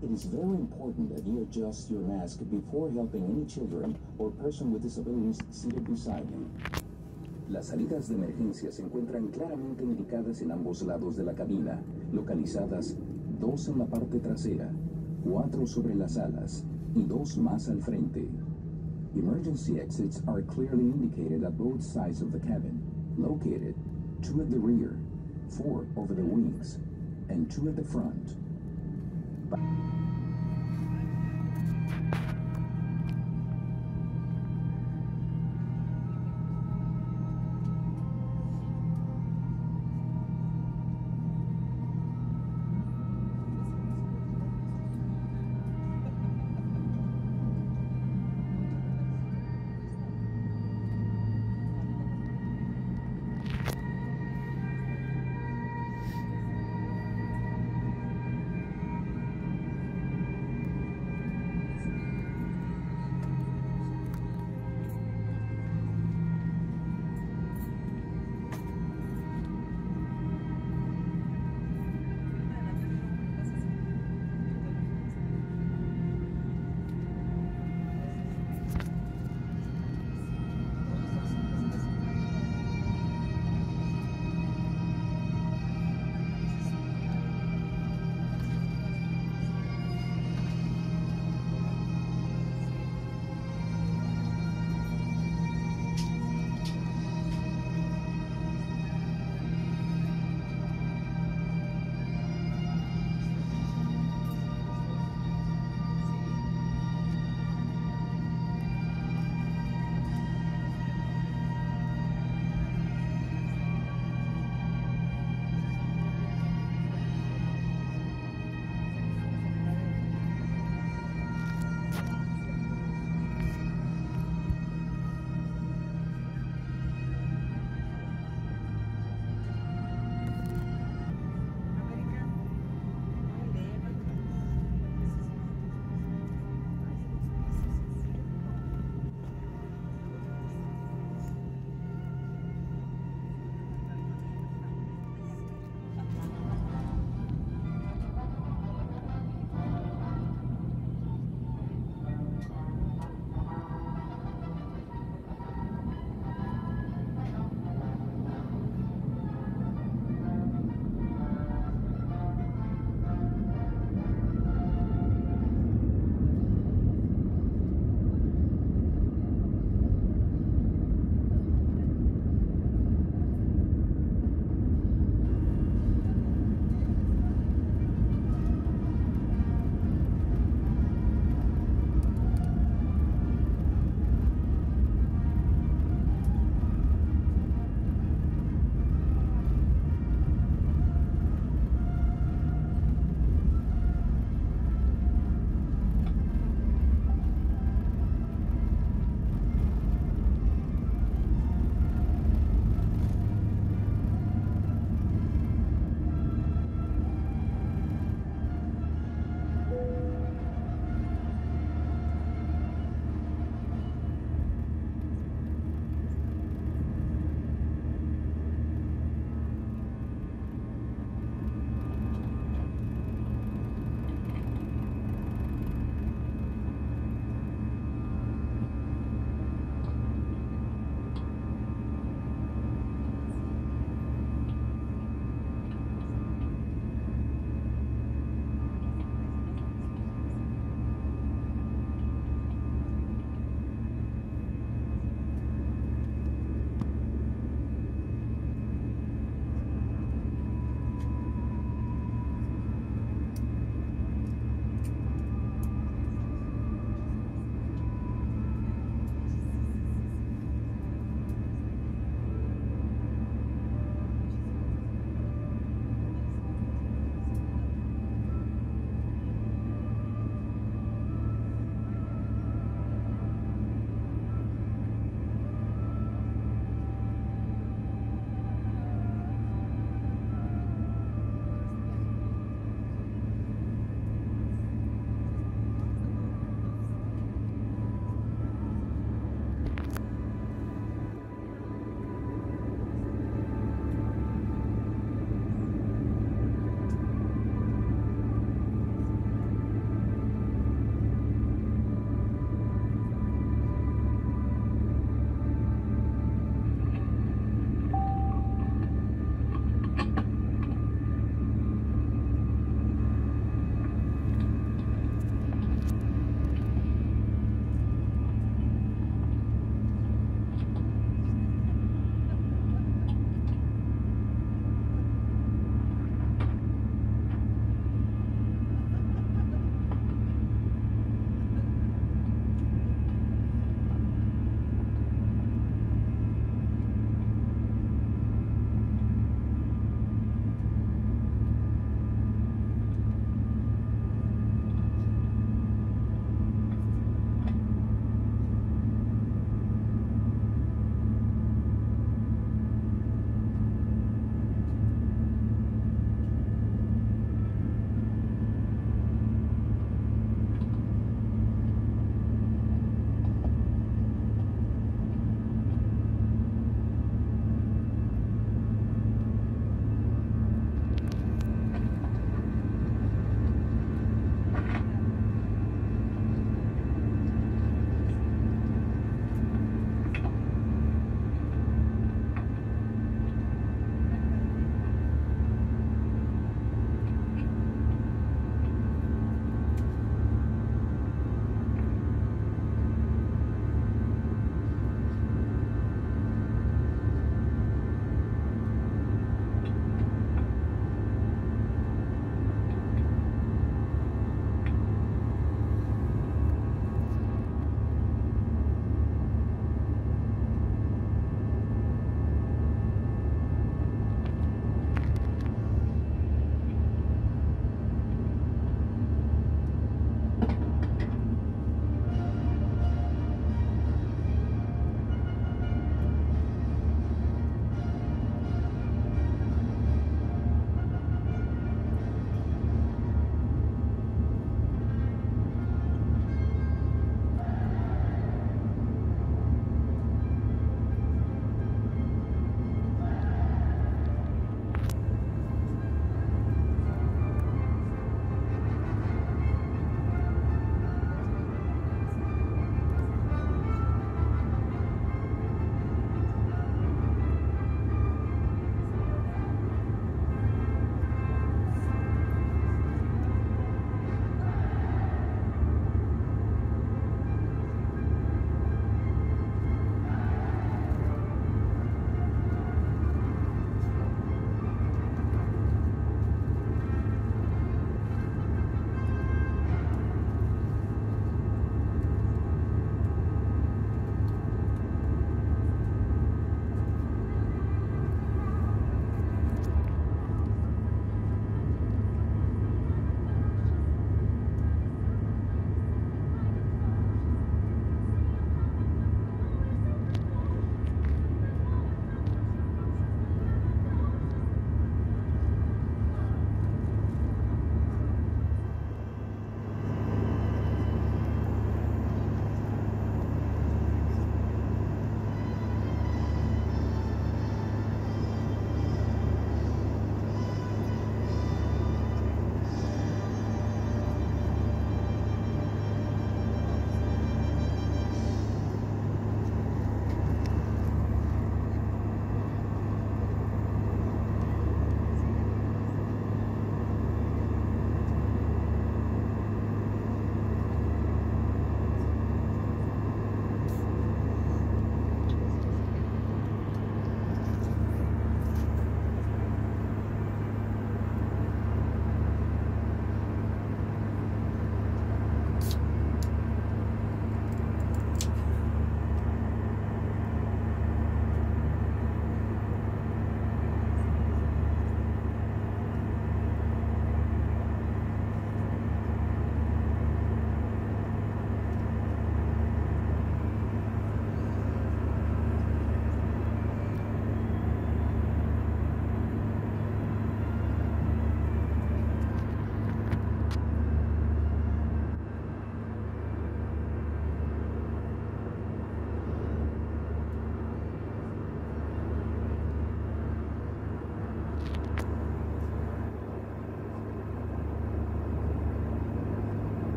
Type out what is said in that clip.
It is very important that you adjust your mask before helping any children or person with disabilities seated beside you. Las salidas de emergencia se encuentran claramente indicadas en ambos lados de la cabina, localizadas dos en la parte trasera, cuatro sobre las alas y dos más al frente. Emergency exits are clearly indicated at both sides of the cabin, located two at the rear, four over the wings, and two at the front. Bye.